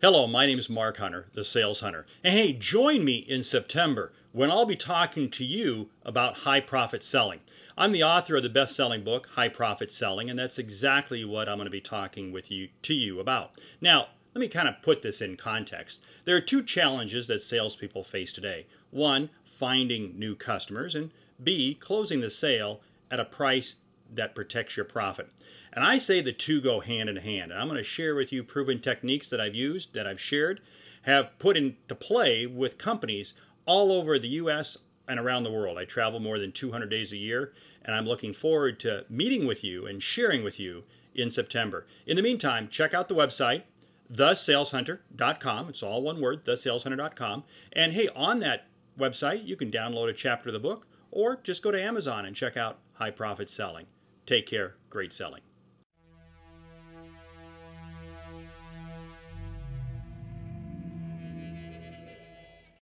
Hello, my name is Mark Hunter, the Sales Hunter. And hey, join me in September when I'll be talking to you about high profit selling. I'm the author of the best-selling book, High Profit Selling, and that's exactly what I'm going to be talking with you to you about. Now, let me kind of put this in context. There are two challenges that salespeople face today. One, finding new customers, and B, closing the sale at a price that protects your profit. And I say the two go hand in hand. And I'm going to share with you proven techniques that I've used, that I've shared, have put into play with companies all over the US and around the world. I travel more than 200 days a year, and I'm looking forward to meeting with you and sharing with you in September. In the meantime, check out the website, thesaleshunter.com. It's all one word, thesaleshunter.com. And hey, on that website, you can download a chapter of the book or just go to Amazon and check out High Profit Selling. Take care. Great selling.